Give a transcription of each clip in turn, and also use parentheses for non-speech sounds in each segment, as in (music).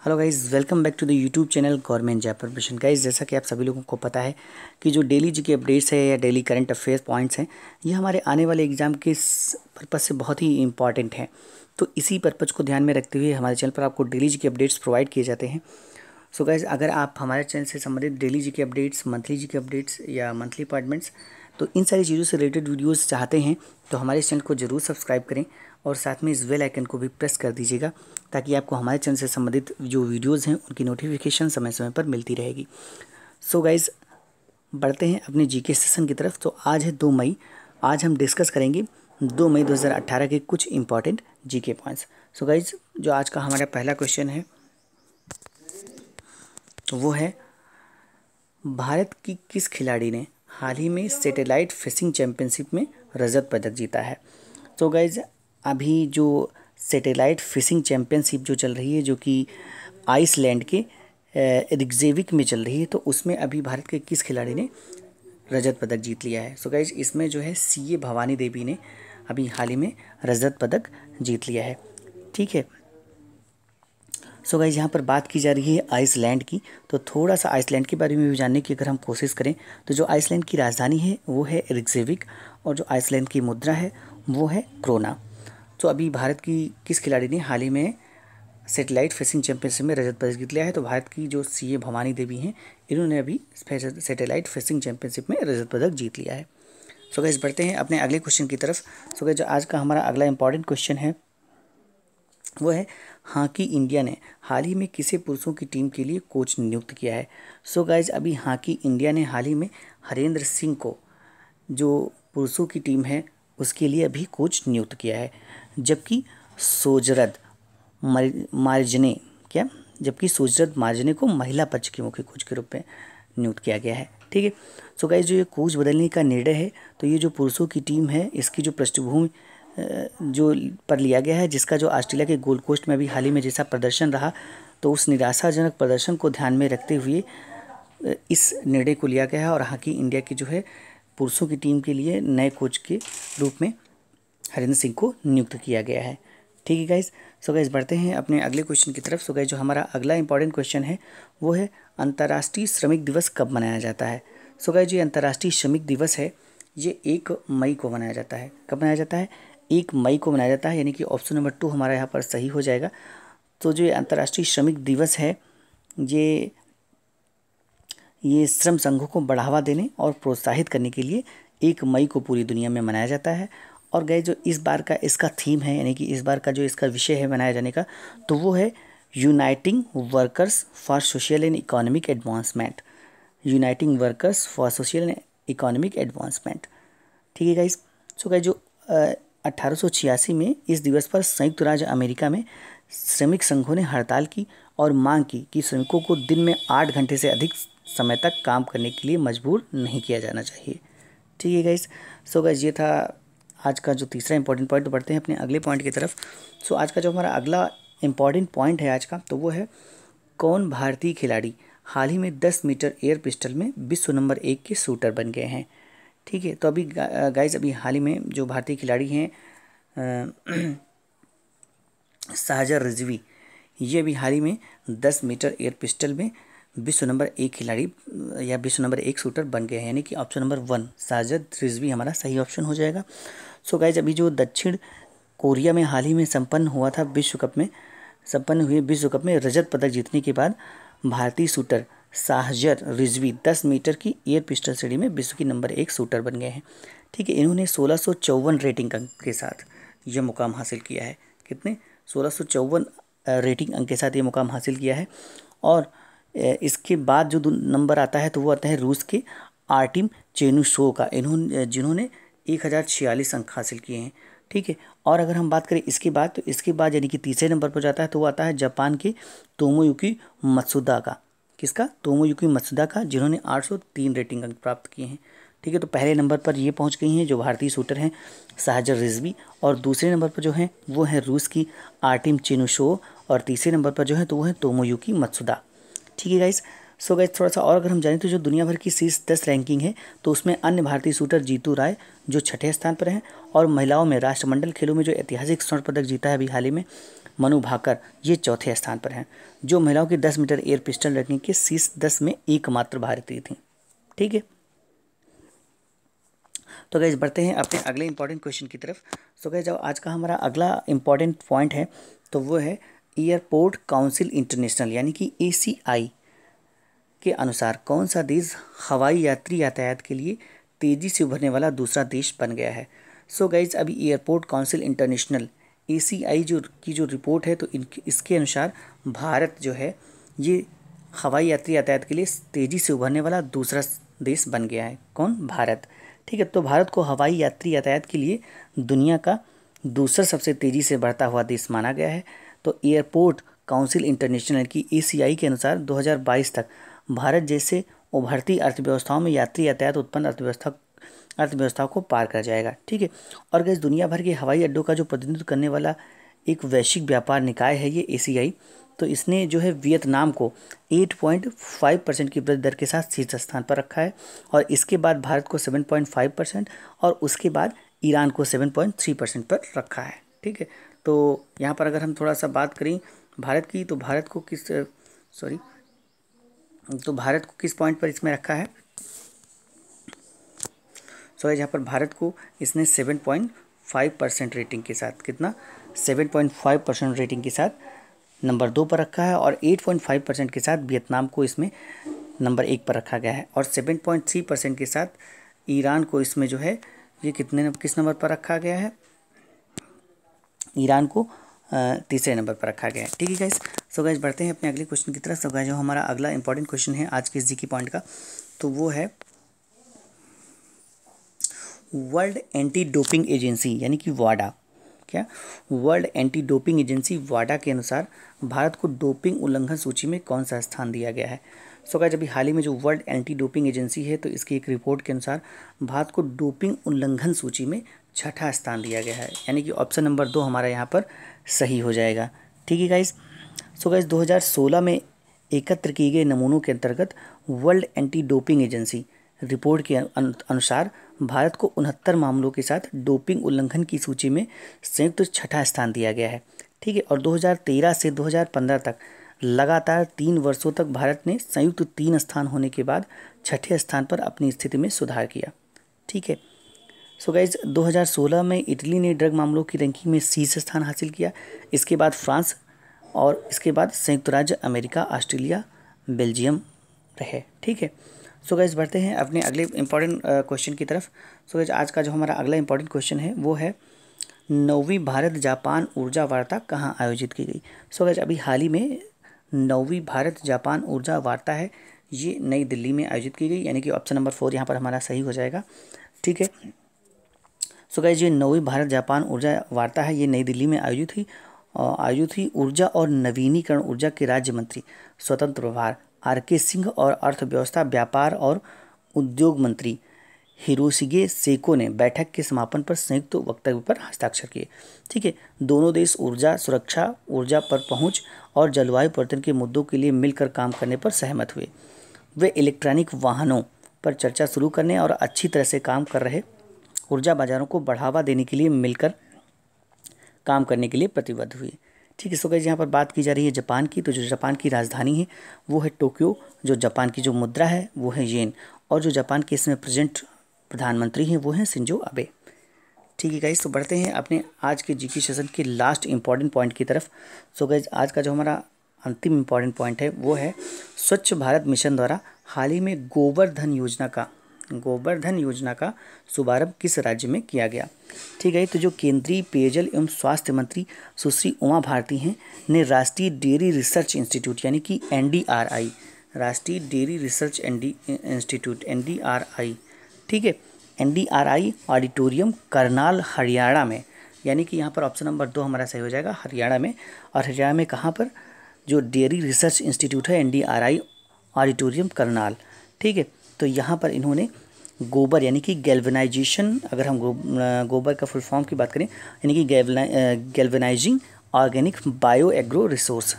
Hello guys welcome back to the YouTube channel government job preparation guys जैसा कि आप सभी लोगों को पता है कि जो डेली जी के अपडेट्स है या डेली करंट अफेयर्स पॉइंट्स हैं, ये हमारे आने वाले एग्ज़ाम के पर्पज़ से बहुत ही इंपॉर्टेंट हैं। तो इसी पर्पज़ को ध्यान में रखते हुए हमारे चैनल पर आपको डेली जी के अपडेट्स प्रोवाइड किए जाते हैं। सो so गाइज़ अगर आप हमारे चैनल से संबंधित डेली जी के अपडेट्स मंथली जी के अपडेट्स या मंथली अपॉइंटमेंट्स तो इन सारी चीज़ों से रिलेटेड वीडियोज़ चाहते हैं तो हमारे चैनल को ज़रूर सब्सक्राइब करें। और साथ में इस वेल आइकन को भी प्रेस कर दीजिएगा ताकि आपको हमारे चैनल से संबंधित जो वीडियोज़ हैं, उनकी नोटिफिकेशन समय समय पर मिलती रहेगी। सो गाइज़ बढ़ते हैं अपने जी के सेशन की तरफ़। तो आज है दो मई। आज हम डिस्कस करेंगे दो मई 2018 के कुछ इंपॉर्टेंट जी के पॉइंट्स सो गाइज़ जो आज का हमारा पहला क्वेश्चन है तो वो है, भारत की किस खिलाड़ी ने हाल ही में सैटेलाइट फिशिंग चैंपियनशिप में रजत पदक जीता है? तो गाइज़ अभी जो सैटेलाइट फिशिंग चैम्पियनशिप जो चल रही है, जो कि आइसलैंड के रिग्जेविक में चल रही है तो उसमें अभी भारत के किस खिलाड़ी ने रजत पदक जीत लिया है? सो गाइज़ इसमें जो है सी ए भवानी देवी ने अभी हाल ही में रजत पदक जीत लिया है। ठीक है? सो गाइज़ यहाँ पर बात की जा रही है आइसलैंड की। तो थोड़ा सा आइसलैंड के बारे में भी जानने की अगर हम कोशिश करें तो जो आइसलैंड की राजधानी है, वो है रिग्जेविक और जो आइसलैंड की मुद्रा है, वो है क्रोना। तो अभी भारत की किस खिलाड़ी ने हाल ही में सेटेलाइट फेसिंग चैंपियनशिप में रजत पदक जीत लिया है? तो भारत की जो सी ए भवानी देवी हैं, इन्होंने अभी सेटेलाइट फेसिंग चैंपियनशिप में रजत पदक जीत लिया है। सो गैस बढ़ते हैं अपने अगले क्वेश्चन की तरफ़। सो गैस जो आज का हमारा अगला इंपॉर्टेंट क्वेश्चन है, वो है हॉकी इंडिया ने हाल ही में किसे पुरुषों की टीम के लिए कोच नियुक्त किया है? सो गाइज़ अभी हॉकी इंडिया ने हाल ही में हरेंद्र सिंह को जो पुरुषों की टीम है, उसके लिए अभी कोच नियुक्त किया है। जबकि सोजरद मार्जने, क्या? जबकि सोजरद मार्जने को महिला पक्ष के मुख्य कोच के रूप में नियुक्त किया गया है। ठीक है? सो गाइज़ जो ये कोच बदलने का निर्णय है तो ये जो पुरुषों की टीम है, इसकी जो पृष्ठभूमि जो पर लिया गया है, जिसका जो ऑस्ट्रेलिया के गोल्ड कोस्ट में भी हाल ही में जैसा प्रदर्शन रहा तो उस निराशाजनक प्रदर्शन को ध्यान में रखते हुए इस निर्णय को लिया गया है। और हॉकी इंडिया की जो है, पुरुषों की टीम के लिए नए कोच के रूप में हरिंद्र सिंह को नियुक्त किया गया है। ठीक है गाइज़ सो गाइज़ बढ़ते हैं अपने अगले क्वेश्चन की तरफ़। सो गाइज़ जो हमारा अगला इंपॉर्टेंट क्वेश्चन है, वो है अंतर्राष्ट्रीय श्रमिक दिवस कब मनाया जाता है? सो गाइज़ जो अंतर्राष्ट्रीय श्रमिक दिवस है, ये एक मई को मनाया जाता है। कब मनाया जाता है? एक मई को मनाया जाता है, यानी कि ऑप्शन नंबर टू हमारा यहाँ पर सही हो जाएगा। तो जो अंतर्राष्ट्रीय श्रमिक दिवस है, ये ये श्रम संघों को बढ़ावा देने और प्रोत्साहित करने के लिए एक मई को पूरी दुनिया में मनाया जाता है। और गए जो इस बार का इसका थीम है, यानी कि इस बार का जो इसका विषय है मनाया जाने का तो वो है uniting workers for social and economic advancement uniting workers for social and economic advancement ठीक है गाइस सो गाइस जो अठारह में इस दिवस पर संयुक्त राज्य अमेरिका में श्रमिक संघों ने हड़ताल की और मांग की कि श्रमिकों को दिन में आठ घंटे से अधिक समय तक काम करने के लिए मजबूर नहीं किया जाना चाहिए। ठीक है गाइस सो गाइस ये था आज का जो तीसरा इंपॉर्टेंट पॉइंट तो बढ़ते हैं अपने अगले पॉइंट की तरफ़। सो आज का जो हमारा अगला इंपॉर्टेंट पॉइंट है आज का तो वो है कौन भारतीय खिलाड़ी हाल ही में 10 मीटर एयर पिस्टल में विश्व नंबर एक के शूटर बन गए हैं। ठीक है तो अभी गाइज़ अभी हाल ही में जो भारतीय खिलाड़ी हैं शाहजर (clears throat) रिजवी, ये अभी हाल ही में 10 मीटर एयर पिस्टल में विश्व नंबर एक खिलाड़ी, या विश्व नंबर एक शूटर बन गए हैं, यानी कि option number one Sajad Rizvi, हमारा सही ऑप्शन हो जाएगा। सो गाइज़ अभी जो दक्षिण कोरिया में हाल ही में संपन्न हुआ था विश्व कप में, संपन्न हुए विश्व कप में रजत पदक जीतने के बाद भारतीय शूटर साहजर रिजवी दस मीटर की एयर पिस्टल श्रेणी में विश्व की नंबर एक शूटर बन गए हैं। ठीक है, इन्होंने सोलह रेटिंग अंक के साथ यह मुकाम हासिल किया है। कितने? सोलह रेटिंग अंक के साथ ये मुकाम हासिल किया है। और इसके बाद जो नंबर आता है तो वो आता है रूस के आर्टिम चेनुशो का। इन्होंने जिन्होंने एक हज़ार छियालीस अंक हासिल किए हैं, ठीक है? और अगर हम बात करें इसके बाद तो इसके बाद यानी कि तीसरे नंबर पर जाता है तो वो आता है जापान के तोमोयुकी मत्सुदा का। किसका? तोमोयुकी मत्सुदा का, जिन्होंने 803 रेटिंग अंक प्राप्त किए हैं, ठीक है? तो पहले नंबर पर ये पहुँच गई हैं जो भारतीय शूटर हैं, शाहजर रिजवी, और दूसरे नंबर पर जो हैं, वो हैं रूस की आर्टिम चिनुशो और तीसरे नंबर पर जो है तो वो है तोमोयुकी मत्सुदा। ठीक है गाइस सो गाइस थोड़ा सा और अगर हम जानें तो जो दुनिया भर की शीर्ष दस रैंकिंग है तो उसमें अन्य भारतीय शूटर जीतू राय, जो छठे स्थान पर हैं, और महिलाओं में राष्ट्रमंडल खेलों में जो ऐतिहासिक स्वर्ण पदक जीता है अभी हाल ही में, मनु भाकर, ये चौथे स्थान पर हैं, जो महिलाओं की 10 मीटर एयर पिस्टल रैंकिंग के शीर्ष दस में एकमात्र भारतीय थी। ठीक है? तो गैस बढ़ते हैं अपने अगले इंपॉर्टेंट क्वेश्चन की तरफ़। सो गैस जब आज का हमारा अगला इंपॉर्टेंट पॉइंट है तो वो है एयरपोर्ट काउंसिल इंटरनेशनल, यानी कि एसीआई के अनुसार कौन सा देश हवाई यात्री यातायात के लिए तेज़ी से उभरने वाला दूसरा देश बन गया है? सो so गाइज़ अभी एयरपोर्ट काउंसिल इंटरनेशनल एसीआई जो, की जो रिपोर्ट है तो इन, इसके अनुसार भारत जो है, ये हवाई यात्री यातायात के लिए तेज़ी से उभरने वाला दूसरा देश बन गया है। कौन? भारत। ठीक है तो भारत को हवाई यात्री यातायात के लिए दुनिया का दूसरा सबसे तेज़ी से बढ़ता हुआ देश माना गया है। तो एयरपोर्ट काउंसिल इंटरनेशनल की एसीआई के अनुसार 2022 तक भारत जैसे उभरती अर्थव्यवस्थाओं में यात्री यातायात उत्पन्न अर्थव्यवस्था अर्थव्यवस्था को पार कर जाएगा, ठीक है? और गैस दुनिया भर के हवाई अड्डों का जो प्रतिनिधित्व करने वाला एक वैश्विक व्यापार निकाय है ये एसीआई तो इसने जो है वियतनाम को 8.5 परसेंट की वृद्धि दर के साथ शीर्ष स्थान पर रखा है और इसके बाद भारत को 7.5 परसेंट और उसके बाद ईरान को 7.3 परसेंट पर रखा है, ठीक है? तो यहाँ पर अगर हम थोड़ा सा बात करें, भारत की तो भारत को किस सॉरी तो भारत को किस पॉइंट पर इसमें रखा है? सॉरी यहाँ पर भारत को इसने seven point five percent rating के साथ, कितना? Seven point five percent rating के साथ नंबर दो पर रखा है और एट पॉइंट फाइव परसेंट के साथ वियतनाम को इसमें नंबर एक पर रखा गया है और सेवन पॉइंट थ्री परसेंट के साथ ईरान को इसमें जो है, ये कितने, किस नंबर पर रखा गया है? ईरान को तीसरे नंबर पर रखा गया है। ठीक है गाइस सो गाइस बढ़ते हैं अपने अगले क्वेश्चन की तरफ़। सो गाइस जो हमारा अगला इंपॉर्टेंट क्वेश्चन है आज के जी की पॉइंट का तो वो है वर्ल्ड एंटी डोपिंग एजेंसी यानी कि वाडा क्या? वर्ल्ड एंटी डोपिंग एजेंसी वाडा के अनुसार भारत को डोपिंग उल्लंघन सूची में कौन सा स्थान दिया गया है? सो गाइस अभी हाल ही में जो वर्ल्ड एंटी डोपिंग एजेंसी है तो इसकी एक रिपोर्ट के अनुसार भारत को डोपिंग उल्लंघन सूची में छठा स्थान दिया गया है। यानी कि ऑप्शन नंबर दो हमारा यहाँ पर सही हो जाएगा। ठीक है गाइस सो गाइस 2016 में एकत्र किए गए नमूनों के अंतर्गत world anti doping agency report के अनुसार भारत को उनहत्तर मामलों के साथ डोपिंग उल्लंघन की सूची में संयुक्त छठा स्थान दिया गया है। ठीक है? और 2013 से 2015 तक लगातार तीन वर्षों तक भारत ने संयुक्त तीन स्थान होने के बाद छठे स्थान पर अपनी स्थिति में सुधार किया। ठीक है? सो गाइज़ 2016 में इटली ने ड्रग मामलों की रैंकिंग में शीर्ष स्थान हासिल किया। इसके बाद फ्रांस और इसके बाद संयुक्त राज्य अमेरिका, ऑस्ट्रेलिया, बेल्जियम रहे। ठीक है? सो गाइज़ बढ़ते हैं अपने अगले इंपॉर्टेंट क्वेश्चन की तरफ़। सो गाइज़ आज का जो हमारा अगला इंपॉर्टेंट क्वेश्चन है, वो है नौवीं भारत जापान ऊर्जा वार्ता कहाँ आयोजित की गई? सो गाइज़ अभी हाल ही में नौवीं भारत जापान ऊर्जा वार्ता है, ये नई दिल्ली में आयोजित की गई। यानी कि ऑप्शन नंबर फोर यहाँ पर हमारा सही हो जाएगा। ठीक है? सो गाइज़ ये नौवीं भारत जापान ऊर्जा वार्ता है। ये नई दिल्ली में आयोजित हुई। आयोजित हुई ऊर्जा और नवीनीकरण ऊर्जा के राज्य मंत्री स्वतंत्र प्रभार आर के सिंह और अर्थव्यवस्था, व्यापार और उद्योग मंत्री हिरोशिगे सेको ने बैठक के समापन पर संयुक्त तो वक्तव्य पर हस्ताक्षर किए। ठीक है, दोनों देश ऊर्जा सुरक्षा, ऊर्जा पर पहुँच और जलवायु परिवर्तन के मुद्दों के लिए मिलकर काम करने पर सहमत हुए। वे इलेक्ट्रॉनिक वाहनों पर चर्चा शुरू करने और अच्छी तरह से काम कर रहे ऊर्जा बाजारों को बढ़ावा देने के लिए मिलकर काम करने के लिए प्रतिबद्ध हुई। ठीक है सो गई यहाँ पर बात की जा रही है जापान की। तो जो जापान की राजधानी है, वो है टोक्यो। जो जापान की जो मुद्रा है, वो है येन। और जो जापान के इसमें प्रेजेंट प्रधानमंत्री हैं, वो हैं सिंजो अबे ठीक है गाइज़ तो बढ़ते हैं अपने आज के जी सेशन के लास्ट इंपॉर्टेंट पॉइंट की तरफ़। सो गाइज़ आज का जो हमारा अंतिम इंपॉर्टेंट पॉइंट है, वो है स्वच्छ भारत मिशन द्वारा हाल ही में गोवर्धन योजना का। गोवर्धन योजना का शुभारंभ किस राज्य में किया गया? ठीक है तो जो केंद्रीय पेयजल एवं स्वास्थ्य मंत्री सुश्री उमा भारती हैं, ने राष्ट्रीय डेयरी रिसर्च इंस्टीट्यूट, यानी कि एनडीआरआई, राष्ट्रीय dairy research ND, institute, NDRI, ठीक है, एनडीआरआई ऑडिटोरियम करनाल, हरियाणा में, यानी कि यहाँ पर ऑप्शन नंबर दो हमारा सही हो जाएगा, हरियाणा में, और हरियाणा में कहाँ पर? जो डेयरी रिसर्च इंस्टीट्यूट है, एनडीआरआई ऑडिटोरियम करनाल, ठीक है तो यहाँ पर इन्होंने गोबर यानी कि गैल्वेनाइजेशन अगर हम गो, गोबर का फुल फॉर्म की बात करें यानी कि galvanizing organic bio agro resource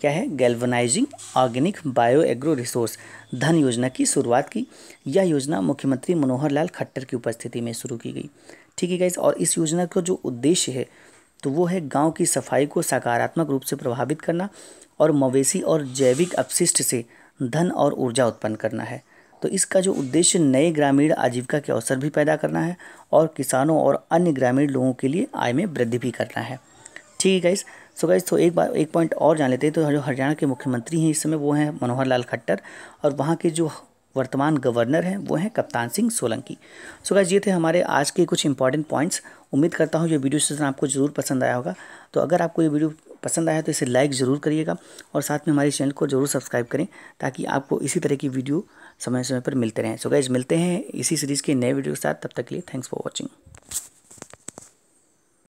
क्या है? Galvanizing organic bio agro resource धन योजना की शुरुआत की। यह योजना मुख्यमंत्री मनोहर लाल खट्टर की उपस्थिति में शुरू की गई। ठीक है गाइस और इस योजना का जो उद्देश्य है तो वो है गाँव की सफ़ाई को सकारात्मक रूप से प्रभावित करना और मवेशी और जैविक अपशिष्ट से धन और ऊर्जा उत्पन्न करना है। तो इसका जो उद्देश्य नए ग्रामीण आजीविका के अवसर भी पैदा करना है और किसानों और अन्य ग्रामीण लोगों के लिए आय में वृद्धि भी करना है। ठीक है गाइस सो गाइस तो एक बार, एक पॉइंट और जान लेते हैं। तो जो हरियाणा के मुख्यमंत्री हैं इस समय वो हैं मनोहर लाल खट्टर और वहाँ के जो वर्तमान गवर्नर हैं वो हैं कप्तान सिंह सोलंकी। सो गाइस ये थे हमारे आज के कुछ इंपॉर्टेंट पॉइंट्स उम्मीद करता हूँ ये वीडियो सेशन आपको ज़रूर पसंद आया होगा। तो अगर आपको ये वीडियो पसंद आया तो इसे लाइक ज़रूर करिएगा और साथ में हमारे चैनल को ज़रूर सब्सक्राइब करें ताकि आपको इसी तरह की वीडियो समय समय पर मिलते रहें। सो गाइज़ मिलते हैं इसी सीरीज़ के नए वीडियो के साथ। तब तक के लिए थैंक्स फॉर वॉचिंग